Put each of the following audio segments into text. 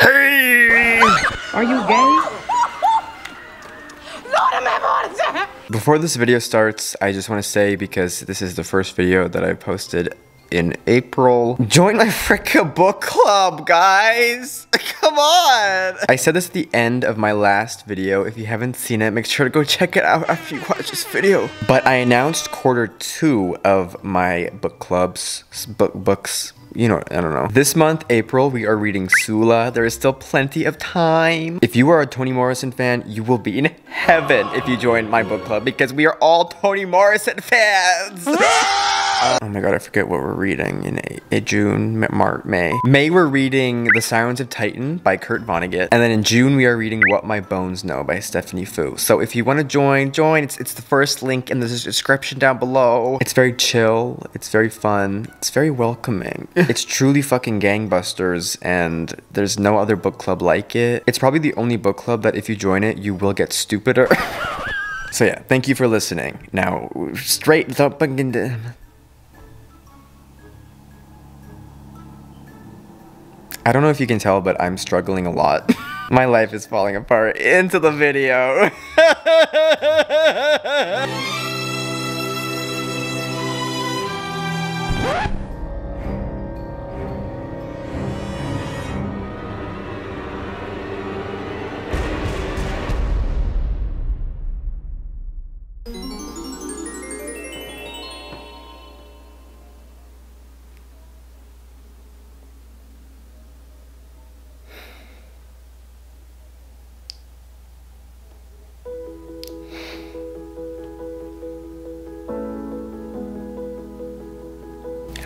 Hey! Are you gay? Before this video starts, I just want to say because this is the first video that I posted in April. Join my fricka book club, guys! Come on! I said this at the end of my last video. If you haven't seen it, make sure to go check it out after you watch this video. But I announced quarter two of my book clubs, book books, you know, I don't know. This month, April, we are reading Sula. There is still plenty of time. If you are a Toni Morrison fan, you will be in heaven if you join my book club because we are all Toni Morrison fans. Uh, oh my god, I forget what we're reading in a, a June, March, May. May we're reading The Sirens of Titan by Kurt Vonnegut. And then in June we are reading What My Bones Know by Stephanie Foo. So if you want to join, join. It's, it's the first link in the description down below. It's very chill. It's very fun. It's very welcoming. it's truly fucking gangbusters and there's no other book club like it. It's probably the only book club that if you join it, you will get stupider. so yeah, thank you for listening. Now, straight up fucking... I don't know if you can tell, but I'm struggling a lot. My life is falling apart into the video.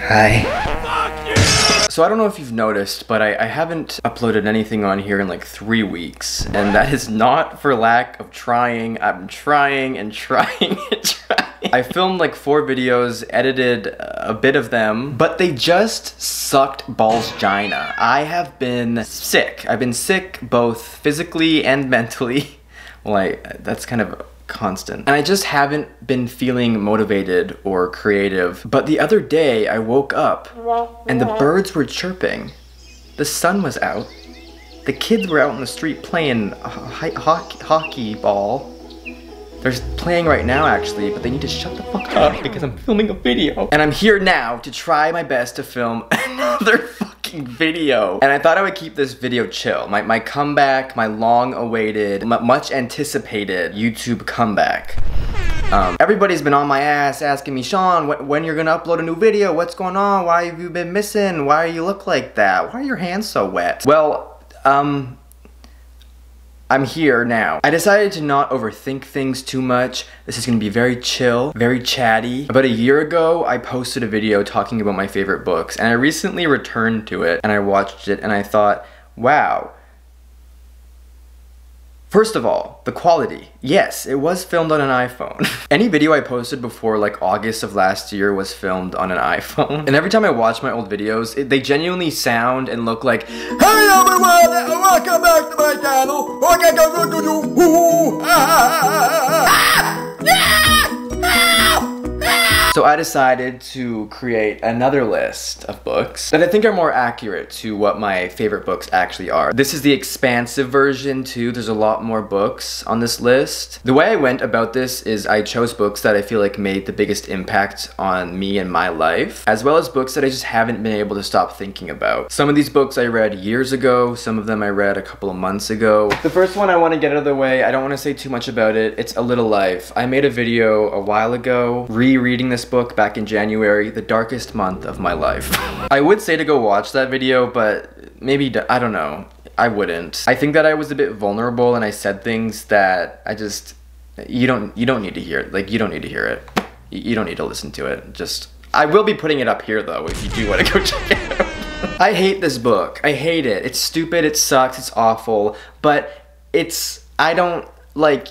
Hi. So I don't know if you've noticed, but I, I, haven't uploaded anything on here in like three weeks. And that is not for lack of trying. I'm trying and trying and trying. I filmed like four videos, edited a bit of them, but they just sucked balls gina. I have been sick. I've been sick both physically and mentally. Well, I, that's kind of constant. And I just haven't been feeling motivated or creative. But the other day I woke up and the birds were chirping. The sun was out. The kids were out in the street playing hockey, hockey ball. They're playing right now actually, but they need to shut the fuck up because I'm filming a video. And I'm here now to try my best to film another video. And I thought I would keep this video chill. My, my comeback, my long awaited, much anticipated YouTube comeback. Um, everybody's been on my ass asking me, Shawn, wh when you're gonna upload a new video? What's going on? Why have you been missing? Why do you look like that? Why are your hands so wet? Well, um, I'm here now. I decided to not overthink things too much. This is gonna be very chill, very chatty. About a year ago, I posted a video talking about my favorite books, and I recently returned to it, and I watched it, and I thought, wow, First of all, the quality. Yes, it was filmed on an iPhone. Any video I posted before like August of last year was filmed on an iPhone. And every time I watch my old videos, it, they genuinely sound and look like Hey everyone, welcome back to my channel. So I decided to create another list of books that I think are more accurate to what my favorite books actually are. This is the expansive version too. There's a lot more books on this list. The way I went about this is I chose books that I feel like made the biggest impact on me and my life, as well as books that I just haven't been able to stop thinking about. Some of these books I read years ago, some of them I read a couple of months ago. The first one I want to get out of the way, I don't want to say too much about it. It's A Little Life. I made a video a while ago rereading this book back in January, the darkest month of my life. I would say to go watch that video, but maybe, I don't know. I wouldn't. I think that I was a bit vulnerable and I said things that I just, you don't, you don't need to hear, it. like, you don't need to hear it. You don't need to listen to it. Just, I will be putting it up here though, if you do want to go check it out. I hate this book. I hate it. It's stupid, it sucks, it's awful, but it's, I don't, like,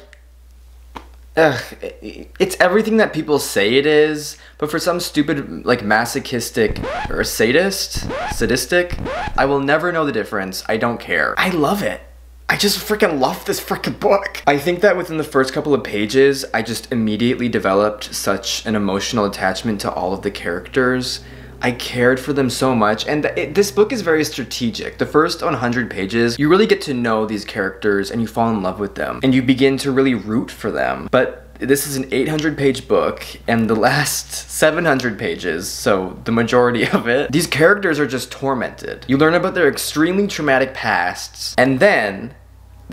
Ugh, it's everything that people say it is, but for some stupid, like, masochistic or sadist, sadistic, I will never know the difference. I don't care. I love it. I just freaking love this freaking book. I think that within the first couple of pages, I just immediately developed such an emotional attachment to all of the characters. I cared for them so much. And it, this book is very strategic. The first 100 pages, you really get to know these characters and you fall in love with them. And you begin to really root for them. But this is an 800 page book and the last 700 pages so the majority of it these characters are just tormented you learn about their extremely traumatic pasts and then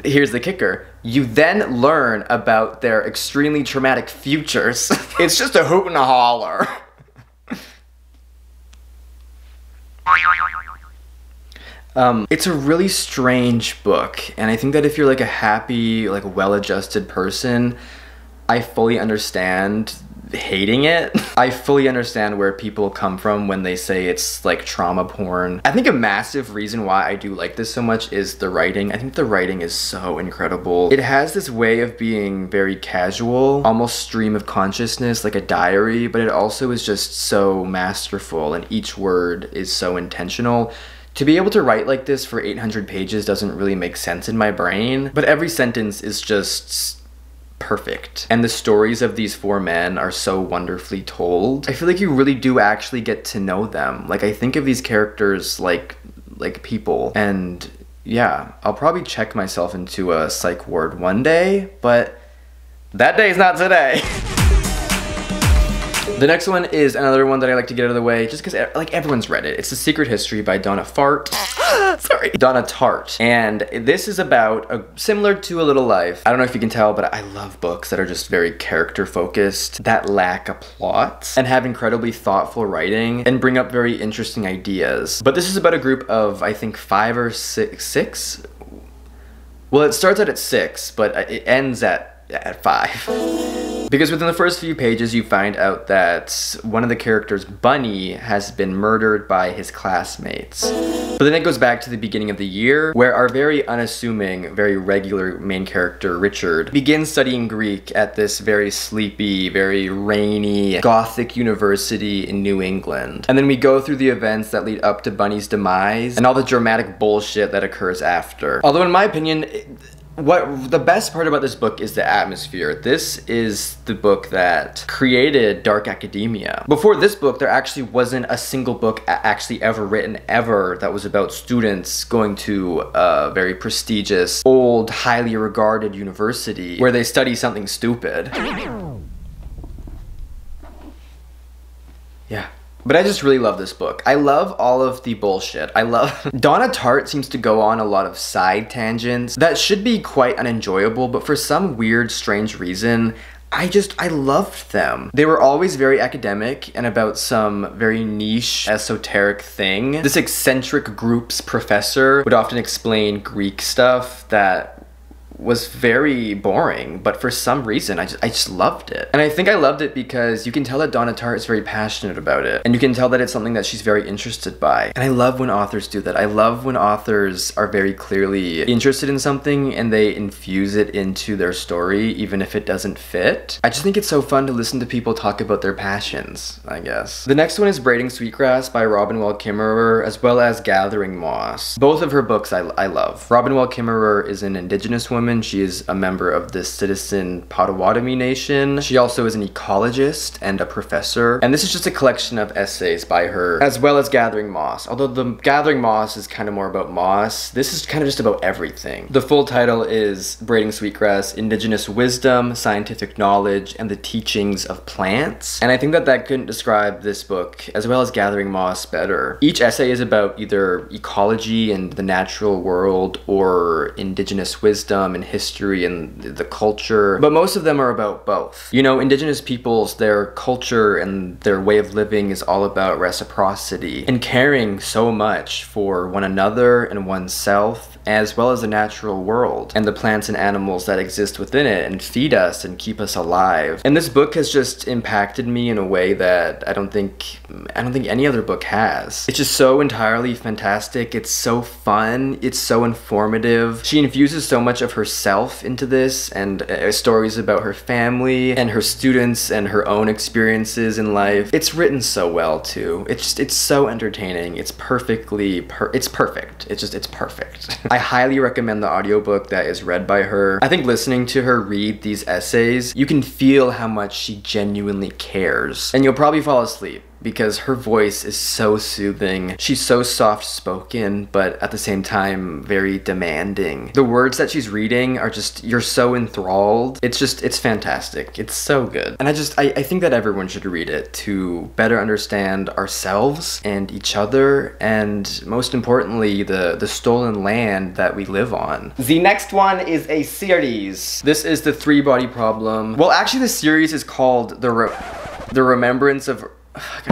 here's the kicker you then learn about their extremely traumatic futures it's just a hoot and a holler Um, it's a really strange book, and I think that if you're like a happy, like well-adjusted person, I fully understand hating it. I fully understand where people come from when they say it's like trauma porn. I think a massive reason why I do like this so much is the writing. I think the writing is so incredible. It has this way of being very casual, almost stream of consciousness, like a diary, but it also is just so masterful and each word is so intentional. To be able to write like this for 800 pages doesn't really make sense in my brain, but every sentence is just perfect. And the stories of these four men are so wonderfully told. I feel like you really do actually get to know them. Like I think of these characters like like people and yeah, I'll probably check myself into a psych ward one day, but that day is not today. The next one is another one that I like to get out of the way just because like everyone's read it. It's The Secret History by Donna Fart. Sorry. Donna Tartt. And this is about, a, similar to A Little Life. I don't know if you can tell, but I love books that are just very character focused, that lack a plot, and have incredibly thoughtful writing, and bring up very interesting ideas. But this is about a group of, I think, five or six, six? Well, it starts out at six, but it ends at, at five. Because within the first few pages, you find out that one of the characters, Bunny, has been murdered by his classmates. But then it goes back to the beginning of the year, where our very unassuming, very regular main character, Richard, begins studying Greek at this very sleepy, very rainy, gothic university in New England. And then we go through the events that lead up to Bunny's demise, and all the dramatic bullshit that occurs after. Although in my opinion, what the best part about this book is the atmosphere. This is the book that created dark academia. Before this book, there actually wasn't a single book actually ever written ever that was about students going to a very prestigious, old, highly regarded university where they study something stupid. Yeah. But I just really love this book. I love all of the bullshit. I love... Donna Tartt seems to go on a lot of side tangents that should be quite unenjoyable, but for some weird, strange reason, I just, I loved them. They were always very academic and about some very niche, esoteric thing. This eccentric group's professor would often explain Greek stuff that was very boring, but for some reason I just, I just loved it. And I think I loved it because you can tell that Donna Tartt is very passionate about it. And you can tell that it's something that she's very interested by. And I love when authors do that. I love when authors are very clearly interested in something and they infuse it into their story even if it doesn't fit. I just think it's so fun to listen to people talk about their passions, I guess. The next one is Braiding Sweetgrass by Robin Wall Kimmerer as well as Gathering Moss. Both of her books I, I love. Robin Wall Kimmerer is an indigenous woman woman. She is a member of the Citizen Potawatomi Nation. She also is an ecologist and a professor. And this is just a collection of essays by her, as well as Gathering Moss. Although the Gathering Moss is kind of more about moss, this is kind of just about everything. The full title is Braiding Sweetgrass, Indigenous Wisdom, Scientific Knowledge, and the Teachings of Plants. And I think that that couldn't describe this book, as well as Gathering Moss, better. Each essay is about either ecology and the natural world, or indigenous wisdom and history and the culture, but most of them are about both. You know, indigenous peoples, their culture and their way of living is all about reciprocity and caring so much for one another and oneself as well as the natural world and the plants and animals that exist within it and feed us and keep us alive. And this book has just impacted me in a way that I don't think I don't think any other book has. It's just so entirely fantastic. It's so fun. It's so informative. She infuses so much of herself into this and uh, stories about her family and her students and her own experiences in life. It's written so well too. It's just it's so entertaining. It's perfectly per it's perfect. It's just it's perfect. I highly recommend the audiobook that is read by her. I think listening to her read these essays, you can feel how much she genuinely cares. And you'll probably fall asleep because her voice is so soothing. She's so soft spoken, but at the same time, very demanding. The words that she's reading are just, you're so enthralled. It's just, it's fantastic. It's so good. And I just, I, I think that everyone should read it to better understand ourselves and each other, and most importantly, the, the stolen land that we live on. The next one is a series. This is the three body problem. Well, actually, the series is called the, Re the Remembrance of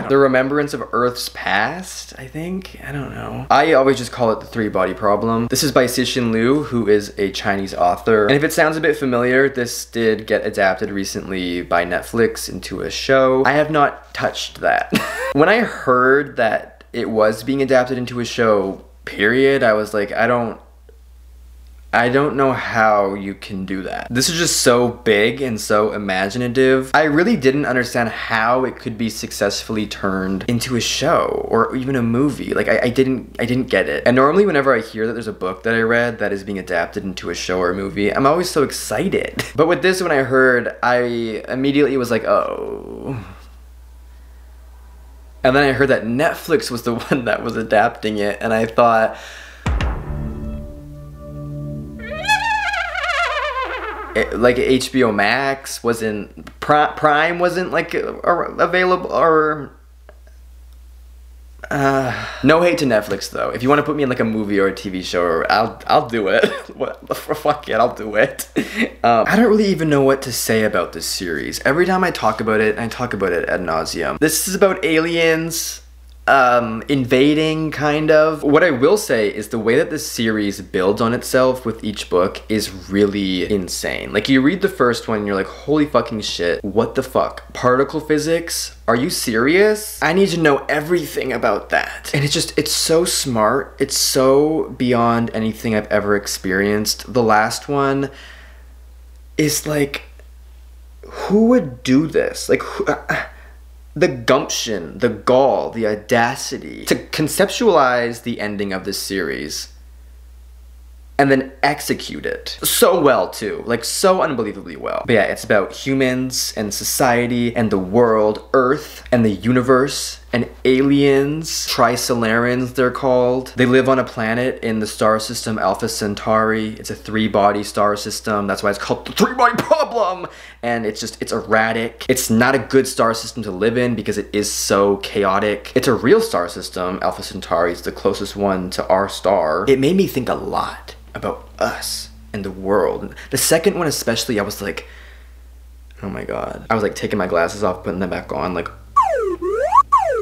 the remembrance of Earth's past, I think. I don't know. I always just call it the three body problem. This is by Cixin Liu, who is a Chinese author. And if it sounds a bit familiar, this did get adapted recently by Netflix into a show. I have not touched that. when I heard that it was being adapted into a show, period, I was like, I don't I don't know how you can do that. This is just so big and so imaginative. I really didn't understand how it could be successfully turned into a show or even a movie. Like I, I, didn't I didn't get it. And normally whenever I hear that there's a book that I read that is being adapted into a show or a movie, I'm always so excited. But with this when I heard, I immediately was like, oh. And then I heard that Netflix was the one that was adapting it and I thought like HBO Max wasn't Prime wasn't like available or uh, no hate to Netflix though. If you want to put me in like a movie or a TV show, I'll I'll do it. fuck it, I'll do it. Um, I don't really even know what to say about this series. Every time I talk about it, I talk about it ad nauseum. This is about aliens um, invading, kind of. What I will say is the way that this series builds on itself with each book is really insane. Like, you read the first one, and you're like, holy fucking shit, what the fuck? Particle physics? Are you serious? I need to know everything about that. And it's just, it's so smart. It's so beyond anything I've ever experienced. The last one is like, who would do this? Like, who, uh, the gumption, the gall, the audacity to conceptualize the ending of this series and then execute it. So well too. Like so unbelievably well. But yeah it's about humans and society and the world earth and the universe and aliens trisolarans they're called. They live on a planet in the star system alpha centauri. It's a three body star system. That's why it's called the three body problem. And it's just it's erratic. It's not a good star system to live in because it is so chaotic. It's a real star system. Alpha centauri is the closest one to our star. It made me think a lot about us and the world. The second one especially, I was like, oh my god. I was like taking my glasses off, putting them back on, like,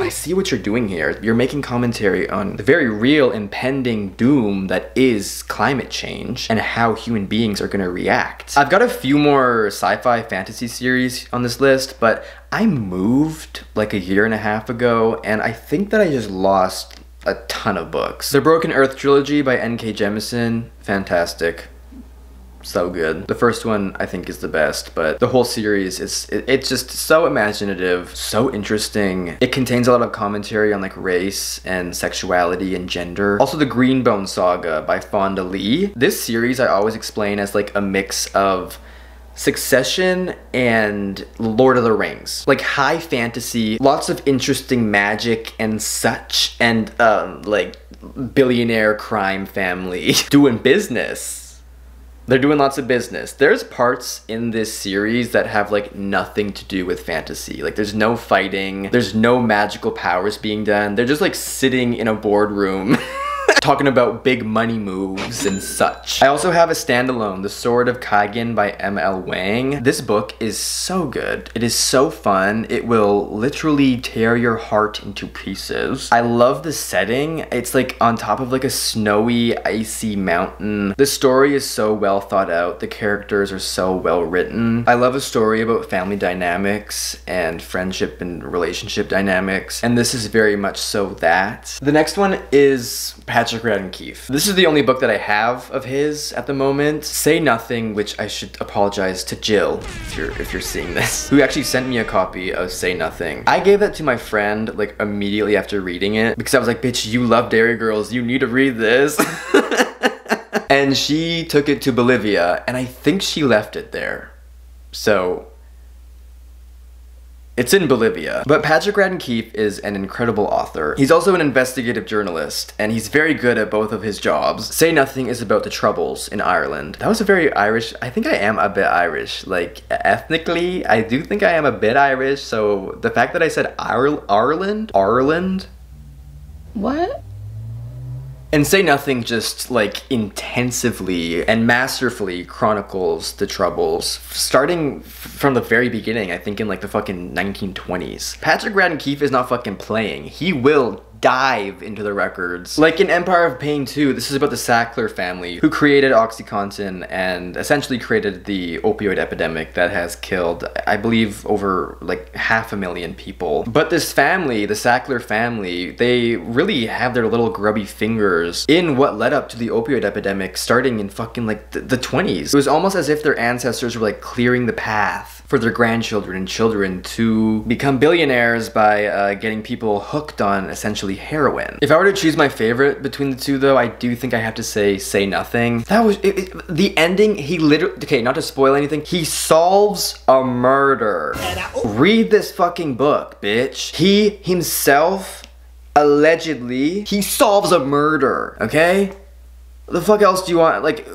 I see what you're doing here. You're making commentary on the very real impending doom that is climate change and how human beings are gonna react. I've got a few more sci-fi fantasy series on this list, but I moved like a year and a half ago and I think that I just lost a ton of books. The Broken Earth trilogy by N.K. Jemisin, fantastic. So good. The first one I think is the best, but the whole series is it, it's just so imaginative, so interesting. It contains a lot of commentary on like race and sexuality and gender. Also the Greenbone Saga by Fonda Lee. This series I always explain as like a mix of Succession and Lord of the Rings. Like high fantasy, lots of interesting magic and such, and um, like billionaire crime family doing business. They're doing lots of business. There's parts in this series that have like nothing to do with fantasy. Like there's no fighting, there's no magical powers being done. They're just like sitting in a boardroom talking about big money moves and such. I also have a standalone, The Sword of Kaigen by M.L. Wang. This book is so good. It is so fun. It will literally tear your heart into pieces. I love the setting. It's like on top of like a snowy, icy mountain. The story is so well thought out. The characters are so well written. I love a story about family dynamics and friendship and relationship dynamics. And this is very much so that. The next one is Patrick Patrick Radden Keefe. This is the only book that I have of his at the moment. Say Nothing, which I should apologize to Jill, if you're, if you're seeing this, who actually sent me a copy of Say Nothing. I gave that to my friend like immediately after reading it because I was like, bitch, you love Derry Girls, you need to read this. and she took it to Bolivia and I think she left it there. So It's in Bolivia. But Patrick Radden Keefe is an incredible author. He's also an investigative journalist, and he's very good at both of his jobs. Say Nothing is about the troubles in Ireland. That was a very Irish, I think I am a bit Irish. Like, ethnically, I do think I am a bit Irish, so the fact that I said Ireland, Ireland? What? And Say Nothing just like intensively and masterfully chronicles the troubles, starting from the very beginning, I think in like the fucking 1920s. Patrick Radden Keefe is not fucking playing. He will dive into the records. Like in Empire of Pain 2, this is about the Sackler family who created OxyContin and essentially created the opioid epidemic that has killed, I believe, over like half a million people. But this family, the Sackler family, they really have their little grubby fingers in what led up to the opioid epidemic starting in fucking like the, the 20s. It was almost as if their ancestors were like clearing the path for their grandchildren and children to become billionaires by uh, getting people hooked on essentially heroin. If I were to choose my favorite between the two though, I do think I have to say Say Nothing. That was, it, it, the ending, he literally, okay, not to spoil anything, he solves a murder. Read this fucking book, bitch. He himself, allegedly, he solves a murder, okay? the fuck else do you want? Like,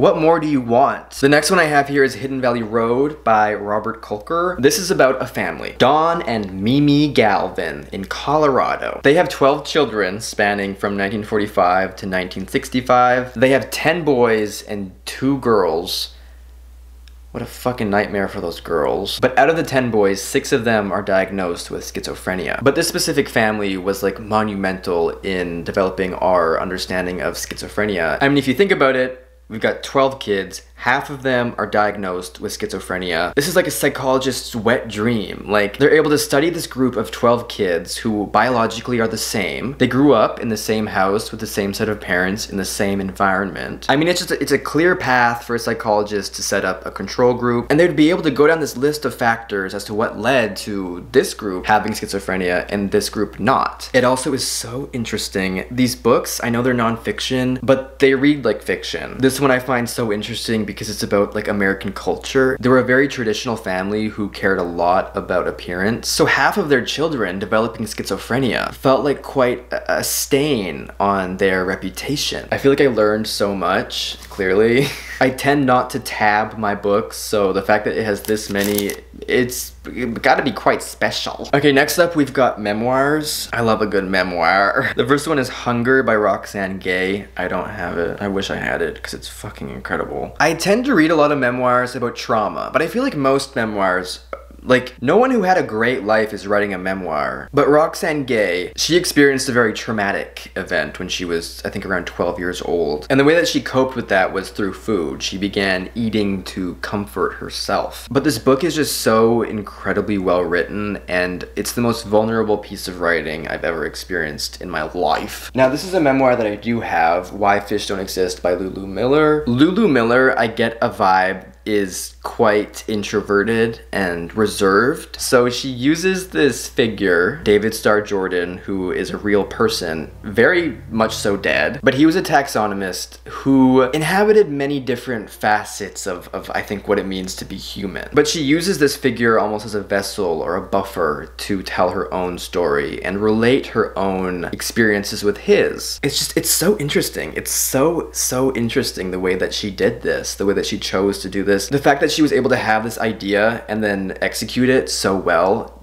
what more do you want? The next one I have here is Hidden Valley Road by Robert Kolker. This is about a family, Don and Mimi Galvin in Colorado. They have 12 children spanning from 1945 to 1965. They have 10 boys and 2 girls. What a fucking nightmare for those girls. But out of the 10 boys, 6 of them are diagnosed with schizophrenia. But this specific family was like monumental in developing our understanding of schizophrenia. I mean, if you think about it, We've got 12 kids half of them are diagnosed with schizophrenia. This is like a psychologist's wet dream. Like, they're able to study this group of 12 kids who biologically are the same. They grew up in the same house with the same set of parents in the same environment. I mean, it's just, a, it's a clear path for a psychologist to set up a control group, and they'd be able to go down this list of factors as to what led to this group having schizophrenia and this group not. It also is so interesting. These books, I know they're nonfiction, but they read like fiction. This one I find so interesting because it's about like American culture. They were a very traditional family who cared a lot about appearance. So half of their children developing schizophrenia felt like quite a stain on their reputation. I feel like I learned so much, clearly. I tend not to tab my books, so the fact that it has this many, it's gotta be quite special. Okay, next up we've got memoirs. I love a good memoir. The first one is Hunger by Roxane Gay. I don't have it. I wish I had it because it's fucking incredible. I tend to read a lot of memoirs about trauma, but I feel like most memoirs like, no one who had a great life is writing a memoir. But Roxane Gay, she experienced a very traumatic event when she was, I think, around 12 years old. And the way that she coped with that was through food. She began eating to comfort herself. But this book is just so incredibly well written, and it's the most vulnerable piece of writing I've ever experienced in my life. Now, this is a memoir that I do have, Why Fish Don't Exist by Lulu Miller. Lulu Miller, I get a vibe is quite introverted and reserved. So she uses this figure, David Starr Jordan, who is a real person, very much so dead, but he was a taxonomist who inhabited many different facets of, of I think what it means to be human. But she uses this figure almost as a vessel or a buffer to tell her own story and relate her own experiences with his. It's just, it's so interesting. It's so, so interesting the way that she did this, the way that she chose to do this this. The fact that she was able to have this idea and then execute it so well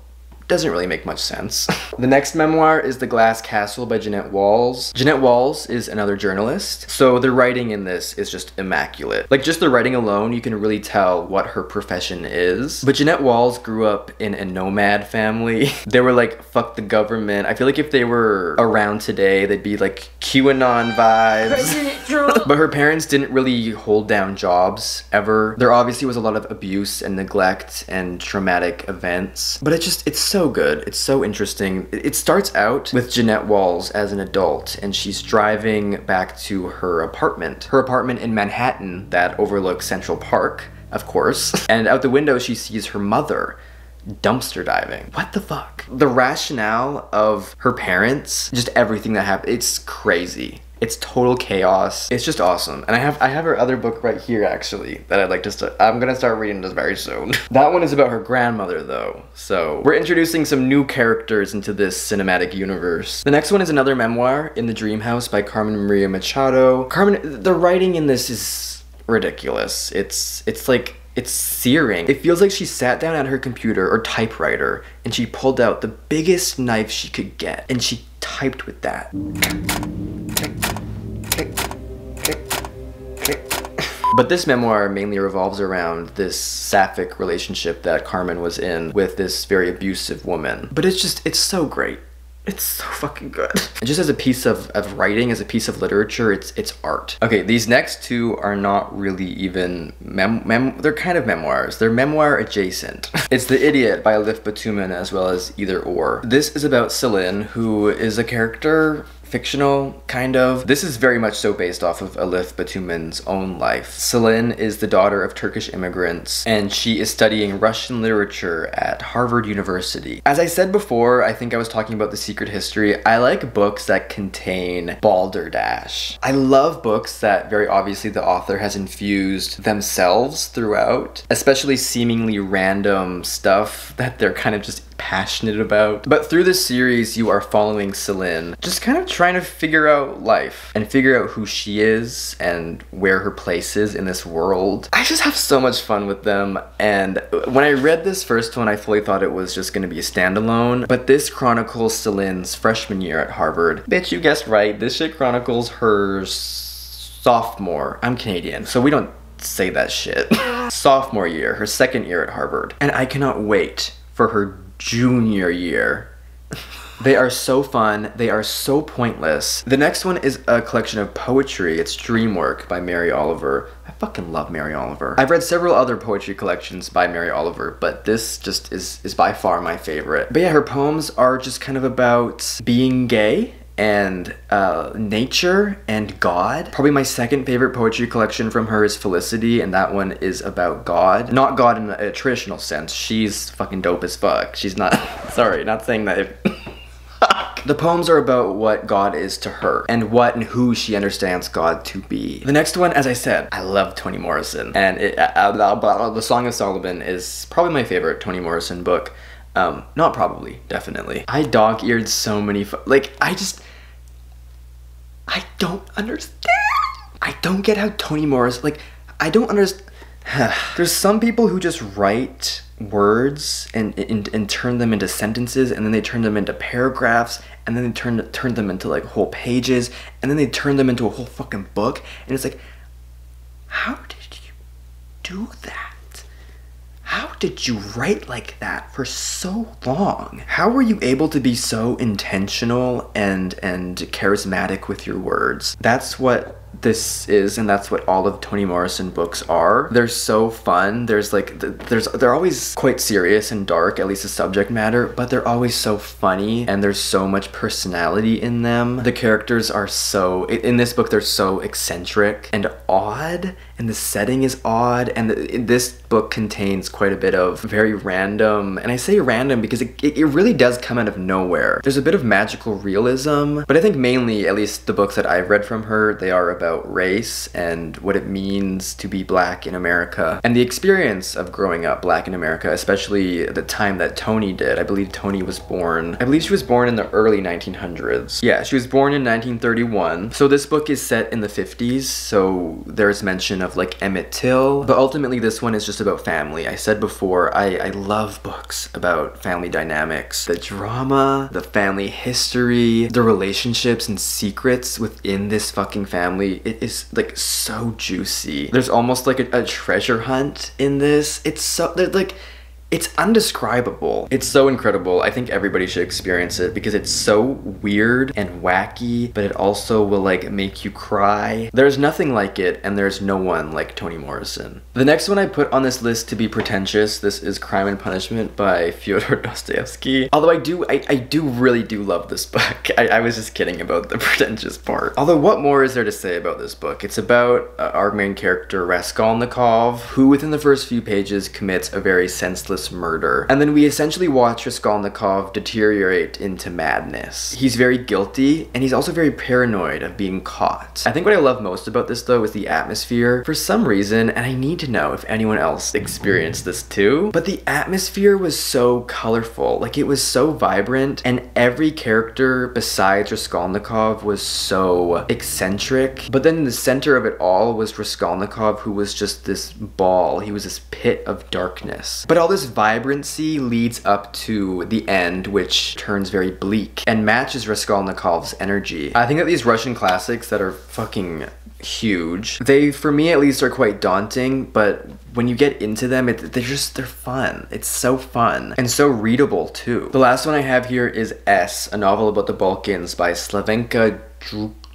doesn't really make much sense. the next memoir is The Glass Castle by Jeanette Walls. Jeanette Walls is another journalist, so the writing in this is just immaculate. Like just the writing alone, you can really tell what her profession is. But Jeanette Walls grew up in a nomad family. they were like, fuck the government. I feel like if they were around today, they'd be like QAnon vibes. but her parents didn't really hold down jobs ever. There obviously was a lot of abuse and neglect and traumatic events. But it just, it's so so good. It's so interesting. It starts out with Jeanette Walls as an adult, and she's driving back to her apartment. Her apartment in Manhattan that overlooks Central Park, of course. And out the window, she sees her mother dumpster diving. What the fuck? The rationale of her parents, just everything that happened, it's crazy. It's total chaos. It's just awesome. And I have I have her other book right here actually that I'd like to start. I'm gonna start reading this very soon. that one is about her grandmother though. So we're introducing some new characters into this cinematic universe. The next one is another memoir, In the Dream House by Carmen Maria Machado. Carmen, the writing in this is ridiculous. It's it's like it's searing. It feels like she sat down at her computer or typewriter and she pulled out the biggest knife she could get and she typed with that. But this memoir mainly revolves around this sapphic relationship that Carmen was in with this very abusive woman. But it's just, it's so great. It's so fucking good. Just as a piece of, of writing, as a piece of literature, it's it's art. Okay, these next two are not really even mem, mem they're kind of memoirs. They're memoir adjacent. it's The Idiot by Elif Batuman as well as Either Or. This is about Selin, who is a character fictional, kind of. This is very much so based off of Elif Batuman's own life. Selin is the daughter of Turkish immigrants, and she is studying Russian literature at Harvard University. As I said before, I think I was talking about The Secret History, I like books that contain balderdash. I love books that very obviously the author has infused themselves throughout, especially seemingly random stuff that they're kind of just passionate about. But through this series, you are following Selin, just kind of trying to figure out life and figure out who she is and where her place is in this world. I just have so much fun with them. And when I read this first one, I fully thought it was just gonna be a standalone. But this chronicles Selin's freshman year at Harvard. Bitch, you guessed right. This shit chronicles her sophomore. I'm Canadian, so we don't say that shit. sophomore year, her second year at Harvard. And I cannot wait for her junior year. They are so fun. They are so pointless. The next one is a collection of poetry. It's Dreamwork by Mary Oliver. I fucking love Mary Oliver. I've read several other poetry collections by Mary Oliver, but this just is, is by far my favorite. But yeah, her poems are just kind of about being gay and uh, nature and God. Probably my second favorite poetry collection from her is Felicity, and that one is about God. Not God in a, traditional sense. She's fucking dope as fuck. She's not, sorry, not saying that. If, the poems are about what God is to her and what and who she understands God to be. The next one, as I said, I love Toni Morrison, and it, uh, uh, The Song of Solomon is probably my favorite Toni Morrison book. Um, not probably, definitely. I dog-eared so many, like, I just, I don't understand. I don't get how Toni Morris, like, I don't understand. There's some people who just write words and, and, and turn them into sentences and then they turn them into paragraphs and then they turn turn them into like whole pages and then they turn them into a whole fucking book and it's like how did you do that did you write like that for so long? How were you able to be so intentional and and charismatic with your words? That's what this is and that's what all of Toni Morrison books are. They're so fun. There's like there's they're always quite serious and dark, at least the subject matter, but they're always so funny and there's so much personality in them. The characters are so in this book they're so eccentric and odd and the setting is odd and the, this book contains quite a bit of very random and I say random because it, it really does come out of nowhere. There's a bit of magical realism, but I think mainly at least the books that I've read from her they are about race and what it means to be black in America and the experience of growing up black in America, especially the time that Toni did. I believe Toni was born, I believe she was born in the early 1900s. Yeah, she was born in 1931. So this book is set in the 50s, so there's mention of like Emmett Till, but ultimately this one is just about family. I said before, I, I love books about family dynamics, the drama, the family history, the relationships and secrets within this fucking family it is like so juicy. There's almost like a, a treasure hunt in this. It's so like it's undescribable. It's so incredible. I think everybody should experience it because it's so weird and wacky, but it also will like make you cry. There's nothing like it and there's no one like Toni Morrison. The next one I put on this list to be pretentious, this is Crime and Punishment by Fyodor Dostoevsky. Although I do, I, I do really do love this book. I, I was just kidding about the pretentious part. Although what more is there to say about this book? It's about uh, our main character Raskolnikov, who within the first few pages commits a very senseless murder. And then we essentially watch Raskolnikov deteriorate into madness. He's very guilty, and he's also very paranoid of being caught. I think what I love most about this though is the atmosphere. For some reason, and I need to know if anyone else experienced this too, but the atmosphere was so colorful. Like it was so vibrant, and every character besides Raskolnikov was so eccentric. But then in the center of it all was Raskolnikov, who was just this ball. He was this pit of darkness. But all this vibrancy leads up to the end, which turns very bleak and matches Raskolnikov's energy. I think that these Russian classics that are fucking huge. They, for me at least, are quite daunting, but when you get into them, it, they're just, they're fun. It's so fun and so readable too. The last one I have here is S, a novel about the Balkans by Slavenka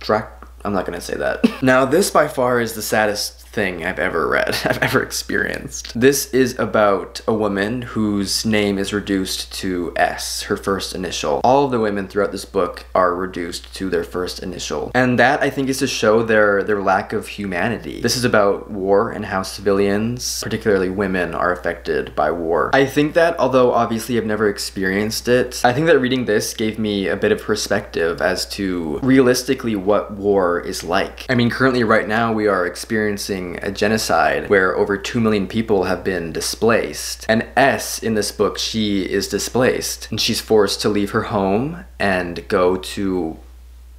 Drak. I'm not gonna say that. now, this by far is the saddest thing I've ever read, I've ever experienced. This is about a woman whose name is reduced to S, her first initial. All of the women throughout this book are reduced to their first initial. And that I think is to show their, their lack of humanity. This is about war and how civilians, particularly women, are affected by war. I think that although obviously I've never experienced it, I think that reading this gave me a bit of perspective as to realistically what war is like. I mean, currently right now we are experiencing a genocide where over 2 million people have been displaced. And S in this book, she is displaced and she's forced to leave her home and go to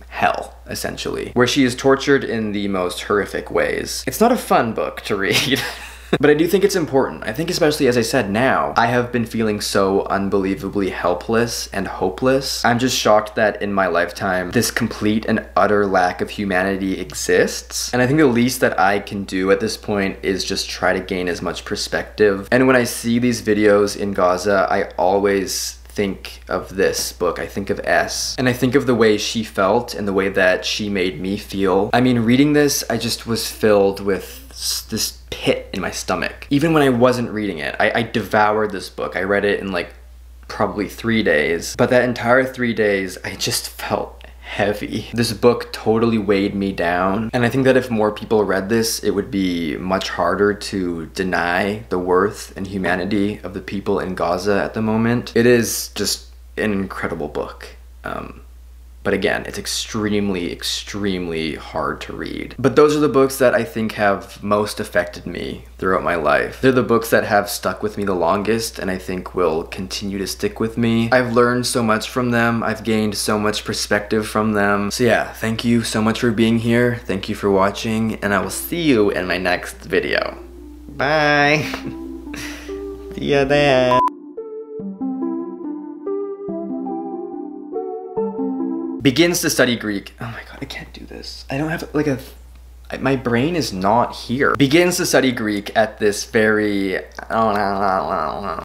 hell, essentially, where she is tortured in the most horrific ways. It's not a fun book to read. but I do think it's important. I think especially as I said now, I have been feeling so unbelievably helpless and hopeless. I'm just shocked that in my lifetime, this complete and utter lack of humanity exists. And I think the least that I can do at this point is just try to gain as much perspective. And when I see these videos in Gaza, I always think of this book. I think of S. And I think of the way she felt and the way that she made me feel. I mean, reading this, I just was filled with this pit in my stomach. Even when I wasn't reading it, I, I devoured this book. I read it in like probably three days. But that entire three days, I just felt heavy. This book totally weighed me down. And I think that if more people read this, it would be much harder to deny the worth and humanity of the people in Gaza at the moment. It is just an incredible book. Um, but again, it's extremely, extremely hard to read. But those are the books that I think have most affected me throughout my life. They're the books that have stuck with me the longest and I think will continue to stick with me. I've learned so much from them. I've gained so much perspective from them. So yeah, thank you so much for being here. Thank you for watching and I will see you in my next video. Bye. see ya there. Begins to study Greek. Oh my god, I can't do this. I don't have like a my brain is not here. Begins to study Greek at this very